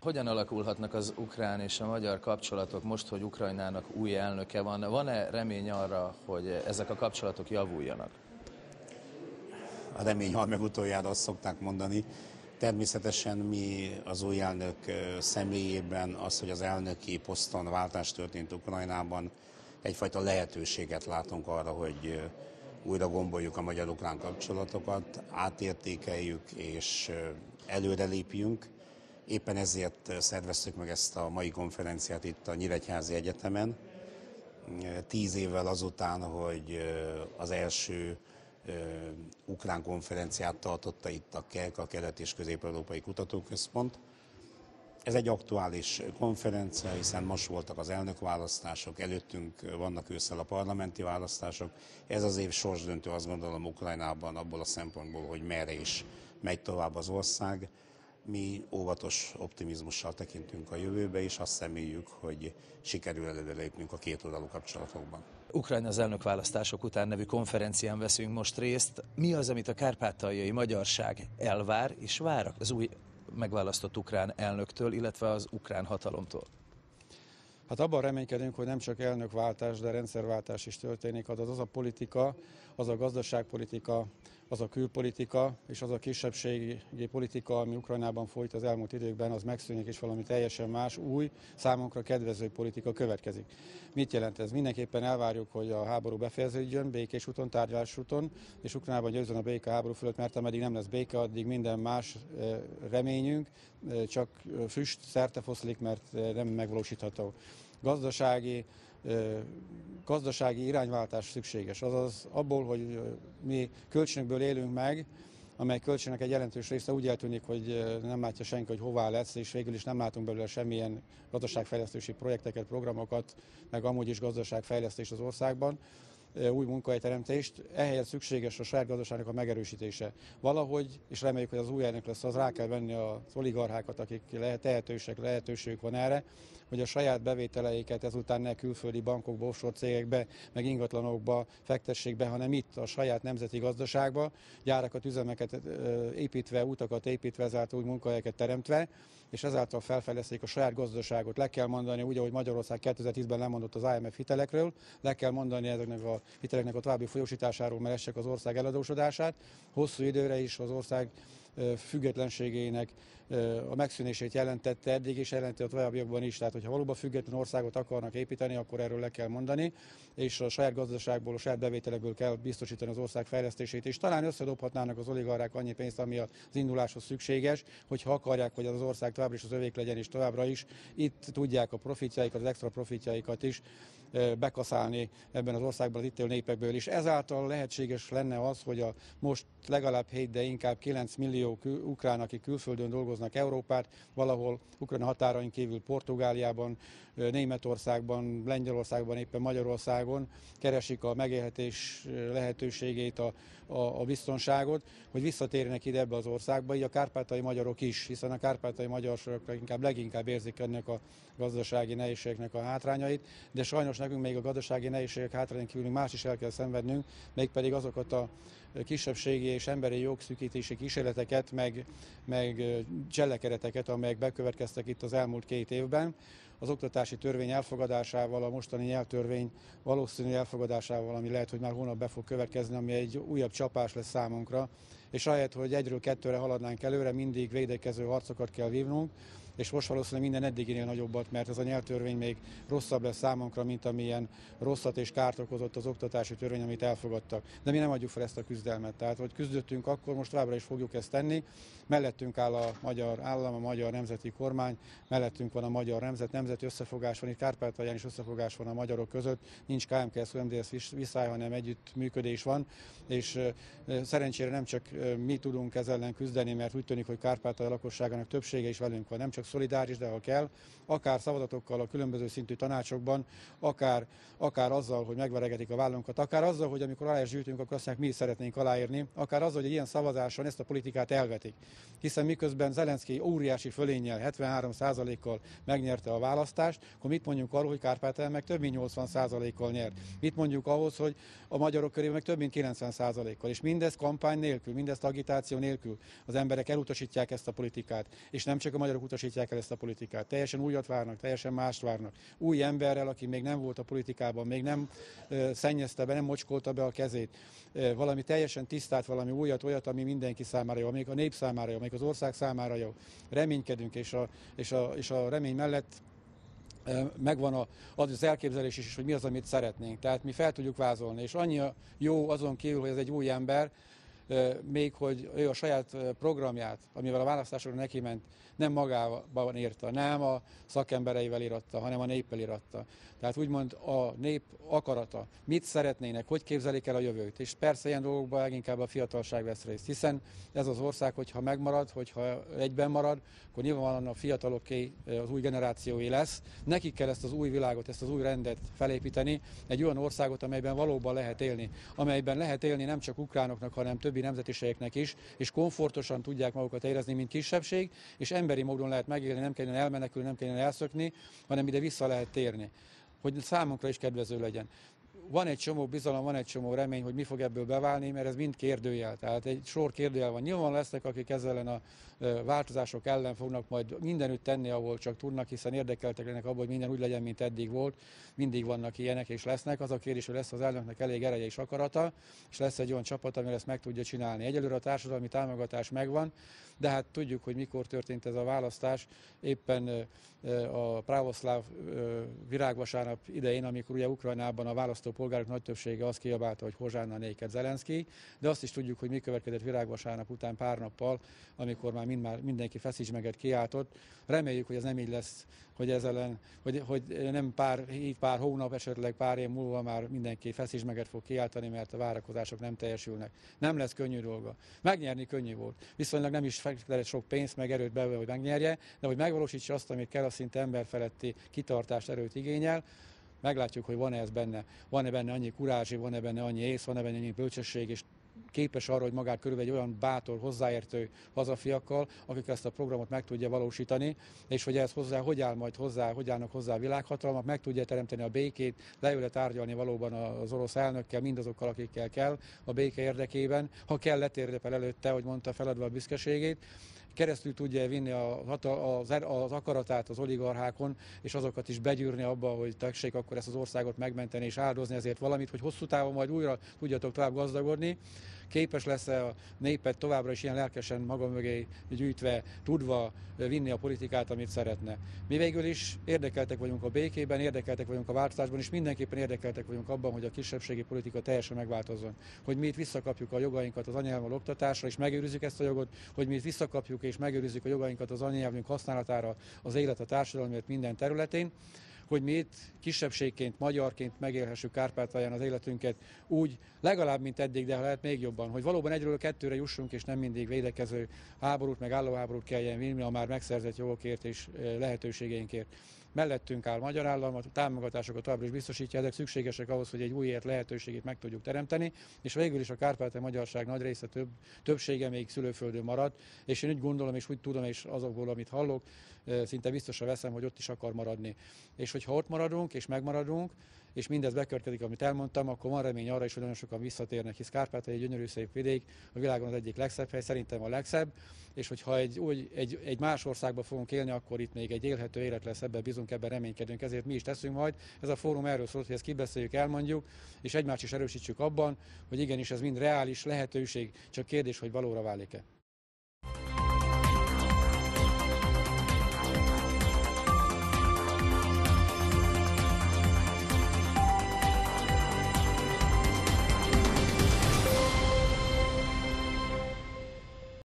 Hogyan alakulhatnak az ukrán és a magyar kapcsolatok most, hogy Ukrajnának új elnöke van? Van-e remény arra, hogy ezek a kapcsolatok javuljanak? A remény hal meg utoljára azt szokták mondani. Természetesen mi az új elnök személyében az, hogy az elnöki poszton váltás történt Ukrajnában, egyfajta lehetőséget látunk arra, hogy újra gomboljuk a magyar-ukrán kapcsolatokat, átértékeljük és előrelépjünk. Éppen ezért szerveztük meg ezt a mai konferenciát itt a Nyíregyházi Egyetemen. Tíz évvel azután, hogy az első ukrán konferenciát tartotta itt a KEK, a Kelet- és Közép-Európai Kutatóközpont. Ez egy aktuális konferencia, hiszen most voltak az elnökválasztások, előttünk vannak ősszel a parlamenti választások. Ez az év sorsdöntő, azt gondolom Ukrajnában abból a szempontból, hogy merre is megy tovább az ország. Mi óvatos optimizmussal tekintünk a jövőbe, és azt reméljük, hogy sikerül előrelépnünk a két oldalú kapcsolatokban. Ukrajna az elnökválasztások után nevű konferencián veszünk most részt. Mi az, amit a kárpátaljai magyarság elvár és vár az új megválasztott ukrán elnöktől, illetve az ukrán hatalomtól? Hát abban reménykedünk, hogy nem csak elnökváltás, de rendszerváltás is történik, az az a politika, az a gazdaságpolitika, az a külpolitika és az a kisebbségi politika, ami Ukrajnában folyt az elmúlt időkben, az megszűnik, és valami teljesen más, új, számunkra kedvező politika következik. Mit jelent ez? Mindenképpen elvárjuk, hogy a háború befejeződjön, békés úton, tárgyalás úton, és Ukrajnában győzön a béke háború fölött, mert ameddig nem lesz béke, addig minden más eh, reményünk eh, csak füst szerte foszlik, mert eh, nem megvalósítható. Gazdasági, gazdasági irányváltás szükséges. Azaz abból, hogy mi kölcsönökből élünk meg, amely kölcsönök egy jelentős része úgy eltűnik, hogy nem látja senki, hogy hová lesz, és végül is nem látunk belőle semmilyen gazdaságfejlesztési projekteket, programokat, meg amúgy is gazdaságfejlesztés az országban új munkahelyteremtést, ehhez szükséges a saját gazdaságnak a megerősítése. Valahogy, és reméljük, hogy az új elnök lesz, az rá kell venni az oligarchákat, akik lehet, tehetősek, lehetőségük van erre, hogy a saját bevételeiket ezután ne külföldi bankokba, offshore cégekbe, meg ingatlanokba fektessék be, hanem itt a saját nemzeti gazdaságba, gyárakat, üzemeket építve, utakat építve, ezáltal új munkahelyeket teremtve, és ezáltal felfejleszték a saját gazdaságot. Le kell mondani, úgy, ahogy Magyarország 2010-ben lemondott az IMF hitelekről, le kell mondani ezeknek a hiteleknek a további folyósításáról, mert az ország eladósodását. Hosszú időre is az ország függetlenségének a megszűnését jelentette eddig, és jelenti a továbbiakban is. Tehát, hogyha valóban független országot akarnak építeni, akkor erről le kell mondani, és a saját gazdaságból, a saját bevételekből kell biztosítani az ország fejlesztését, és talán összedobhatnának az oligarák annyi pénzt, ami az induláshoz szükséges, hogyha akarják, hogy az ország továbbra is az övék legyen, és továbbra is. Itt tudják a profitjaikat, az extra profitjaikat is bekaszálni ebben az országban az itt élő népekből is. Ezáltal lehetséges lenne az, hogy a most legalább 7, de inkább 9 millió ukrán, akik külföldön dolgoznak Európát, valahol Ukrajna határain kívül Portugáliában, Németországban, Lengyelországban, éppen Magyarországon keresik a megélhetés lehetőségét, a, a, a biztonságot, hogy visszatérjenek ide ebbe az országba, így a kárpátai magyarok is, hiszen a kárpátai magyarok inkább leginkább érzik ennek a gazdasági nehézségnek a hátrányait, de sajnos nekünk még a gazdasági nehézségek hátrányon kívül más is el kell szenvednünk, mégpedig azokat a kisebbségi és emberi jogszűkítési kísérleteket, meg, meg cselekedeteket, amelyek bekövetkeztek itt az elmúlt két évben. Az oktatási törvény elfogadásával, a mostani nyelvtörvény valószínű elfogadásával, ami lehet, hogy már hónap be fog következni, ami egy újabb csapás lesz számunkra, és ahelyett, hogy egyről kettőre haladnánk előre, mindig védekező harcokat kell vívnunk, és most valószínűleg minden eddiginél nagyobbat, mert ez a nyelvtörvény még rosszabb lesz számunkra, mint amilyen rosszat és kárt okozott az oktatási törvény, amit elfogadtak. De mi nem adjuk fel ezt a küzdelmet. Tehát, hogy küzdöttünk akkor, most továbbra is fogjuk ezt tenni. Mellettünk áll a magyar állam, a magyar nemzeti kormány, mellettünk van a magyar nemzet, nemzeti összefogás van, itt Kárpátalján is összefogás van a magyarok között, nincs KMKS, MDS viszály, hanem együttműködés van, és szerencsére nem csak mi tudunk ezzel ellen küzdeni, mert úgy tűnik, hogy Kárpátalja lakosságának többsége is velünk van, nem csak szolidáris, de ha kell, akár szavazatokkal a különböző szintű tanácsokban, akár, akár azzal, hogy megveregetik a vállunkat, akár azzal, hogy amikor aláírás gyűjtünk, akkor azt mondják, mi is szeretnénk aláírni, akár azzal, hogy ilyen szavazáson ezt a politikát elvetik. Hiszen miközben Zelenszky óriási fölénnyel, 73%-kal megnyerte a választást, akkor mit mondjuk arról, hogy Kárpátalján meg több mint 80%-kal nyert? Mit mondjuk ahhoz, hogy a magyarok körében meg több mint 90%-kal? És mindez kampány nélkül, mindezt agitáció nélkül az emberek elutasítják ezt a politikát. És nem csak a magyarok utasítják, fogyasztják el ezt a politikát. Teljesen újat várnak, teljesen mást várnak. Új emberrel, aki még nem volt a politikában, még nem szennyezte be, nem mocskolta be a kezét. Valami teljesen tisztát, valami újat, olyat, ami mindenki számára jó, amelyik a nép számára jó, amelyik az ország számára jó. Reménykedünk, és a, és a, és a remény mellett megvan a, az, az elképzelés is, hogy mi az, amit szeretnénk. Tehát mi fel tudjuk vázolni, és annyi jó azon kívül, hogy ez egy új ember, még hogy ő a saját programját, amivel a választásokra neki ment, nem magában írta, nem a szakembereivel íratta, hanem a néppel íratta. Tehát úgymond a nép akarata, mit szeretnének, hogy képzelik el a jövőt. És persze ilyen dolgokban leginkább a fiatalság vesz részt, hiszen ez az ország, hogyha megmarad, hogyha egyben marad, akkor nyilvánvalóan a fiataloké az új generációi lesz. Nekik kell ezt az új világot, ezt az új rendet felépíteni, egy olyan országot, amelyben valóban lehet élni, amelyben lehet élni nem csak ukránoknak, hanem többi nemzetiségeknek is, és komfortosan tudják magukat érezni, mint kisebbség, és emberi módon lehet megélni, nem kellene elmenekülni, nem kellene elszökni, hanem ide vissza lehet térni. Hogy számunkra is kedvező legyen van egy csomó bizalom, van egy csomó remény, hogy mi fog ebből beválni, mert ez mind kérdőjel. Tehát egy sor kérdőjel van. Nyilván lesznek, akik ezzel ellen a változások ellen fognak majd mindenütt tenni, ahol csak tudnak, hiszen érdekeltek lennek abban, hogy minden úgy legyen, mint eddig volt. Mindig vannak ilyenek és lesznek. Az a kérdés, hogy lesz az elnöknek elég ereje és akarata, és lesz egy olyan csapat, ami ezt meg tudja csinálni. Egyelőre a társadalmi támogatás megvan, de hát tudjuk, hogy mikor történt ez a választás. Éppen a právoszláv virágvasárnap idején, amikor ugye Ukrajnában a választó polgárok nagy többsége azt kiabálta, hogy hozsánna néked Zelenszky, de azt is tudjuk, hogy mi következett virágvasárnap után pár nappal, amikor már, mind, már mindenki feszíts meget kiáltott. Reméljük, hogy ez nem így lesz, hogy ez ellen, hogy, hogy nem pár hét, pár hónap, esetleg pár év múlva már mindenki feszíts meget fog kiáltani, mert a várakozások nem teljesülnek. Nem lesz könnyű dolga. Megnyerni könnyű volt. Viszonylag nem is fektetett sok pénzt, meg erőt be, hogy megnyerje, de hogy megvalósítsa azt, amit kell, a szinte emberfeletti kitartást, erőt igényel, meglátjuk, hogy van-e ez benne, van-e benne annyi kurázsi, van-e benne annyi ész, van-e benne annyi bölcsesség, és képes arra, hogy magát körül egy olyan bátor, hozzáértő hazafiakkal, akik ezt a programot meg tudja valósítani, és hogy ez hozzá, hogy áll majd hozzá, hogy állnak hozzá a világhatalmak, meg tudja teremteni a békét, leül tárgyalni valóban az orosz elnökkel, mindazokkal, akikkel kell a béke érdekében, ha kell letérdepel előtte, hogy mondta, feladva a büszkeségét, keresztül tudja vinni az, az, az akaratát az oligarchákon, és azokat is begyűrni abba, hogy tessék akkor ezt az országot megmenteni és áldozni ezért valamit, hogy hosszú távon majd újra tudjatok tovább gazdagodni képes lesz-e a népet továbbra is ilyen lelkesen maga mögé gyűjtve, tudva vinni a politikát, amit szeretne. Mi végül is érdekeltek vagyunk a békében, érdekeltek vagyunk a változásban, és mindenképpen érdekeltek vagyunk abban, hogy a kisebbségi politika teljesen megváltozzon. Hogy mi itt visszakapjuk a jogainkat az anyanyelvvel oktatásra, és megőrizzük ezt a jogot, hogy mi itt visszakapjuk és megőrizzük a jogainkat az anyanyelvünk használatára az élet a társadalomért minden területén hogy mi itt kisebbségként, magyarként megélhessük Kárpátalján az életünket úgy, legalább, mint eddig, de lehet még jobban, hogy valóban egyről kettőre jussunk, és nem mindig védekező háborút, meg állóháborút kelljen vinni a már megszerzett jogokért és lehetőségeinkért mellettünk áll magyar állam, a támogatásokat továbbra is biztosítja, ezek szükségesek ahhoz, hogy egy új élet lehetőségét meg tudjuk teremteni, és végül is a kárpátai magyarság nagy része több, többsége még szülőföldön marad, és én úgy gondolom, és úgy tudom, és azokból, amit hallok, szinte biztosra veszem, hogy ott is akar maradni. És hogyha ott maradunk, és megmaradunk, és mindez bekörkedik, amit elmondtam, akkor van remény arra is, hogy nagyon sokan visszatérnek, hisz Kárpátai egy gyönyörű szép vidék, a világon az egyik legszebb hely, szerintem a legszebb, és hogyha egy, úgy, egy, egy más országban fogunk élni, akkor itt még egy élhető élet lesz, ebben bizunk, ebben reménykedünk, ezért mi is teszünk majd. Ez a fórum erről szólt, hogy ezt kibeszéljük, elmondjuk, és egymást is erősítsük abban, hogy igenis ez mind reális lehetőség, csak kérdés, hogy valóra válik-e.